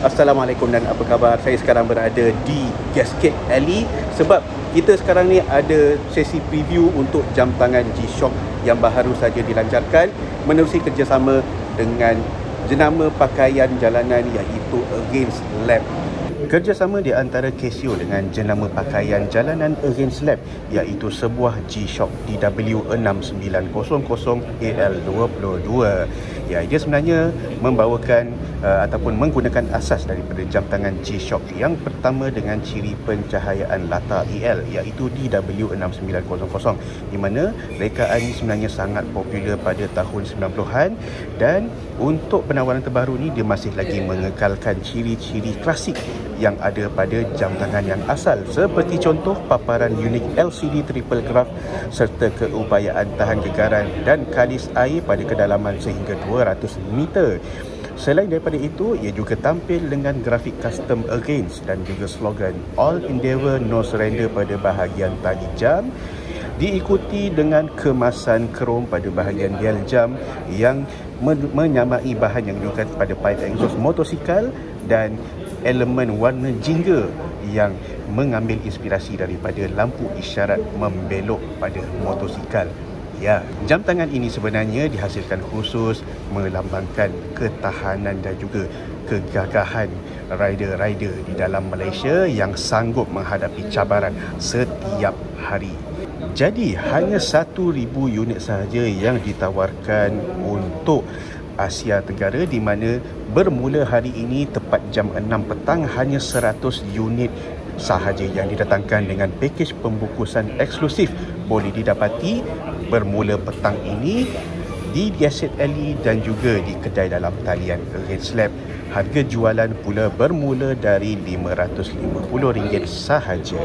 Assalamualaikum dan apa khabar? Saya sekarang berada di Gasket Alley sebab kita sekarang ni ada sesi preview untuk jam tangan G-Shock yang baru saja dilancarkan menerusi kerjasama dengan jenama pakaian jalanan iaitu Against Lab Kerjasama di antara Casio dengan jenama pakaian jalanan Against Lab iaitu sebuah G-Shock DW6900AL22. Ya, dia sebenarnya membawakan uh, ataupun menggunakan asas daripada jam tangan G-Shock yang pertama dengan ciri pencahayaan latar EL iaitu DW6900 di mana rekaan ini sebenarnya sangat popular pada tahun 90-an dan untuk penawaran terbaru ni dia masih lagi mengekalkan ciri-ciri klasik yang ada pada jam tangan yang asal seperti contoh paparan unik LCD triple craft serta keupayaan tahan gegaran dan kalis air pada kedalaman sehingga 200 meter. Selain daripada itu, ia juga tampil dengan grafik custom against dan juga slogan All Endeavour No Surrender pada bahagian tali jam diikuti dengan kemasan krom pada bahagian dial jam yang menyamai bahan yang digunakan pada pipe exhaust motosikal dan elemen warna jingga yang mengambil inspirasi daripada lampu isyarat membelok pada motosikal. Ya, jam tangan ini sebenarnya dihasilkan khusus melambangkan ketahanan dan juga kegagahan rider-rider di dalam Malaysia yang sanggup menghadapi cabaran setiap hari. Jadi hanya 1000 unit sahaja yang ditawarkan untuk Asia Tenggara di mana bermula hari ini tepat jam 6 petang hanya 100 unit sahaja yang didatangkan dengan pakej pembungkusan eksklusif boleh didapati bermula petang ini di Gasset Alley dan juga di kedai dalam talian Red Slab. Harga jualan pula bermula dari RM550 sahaja.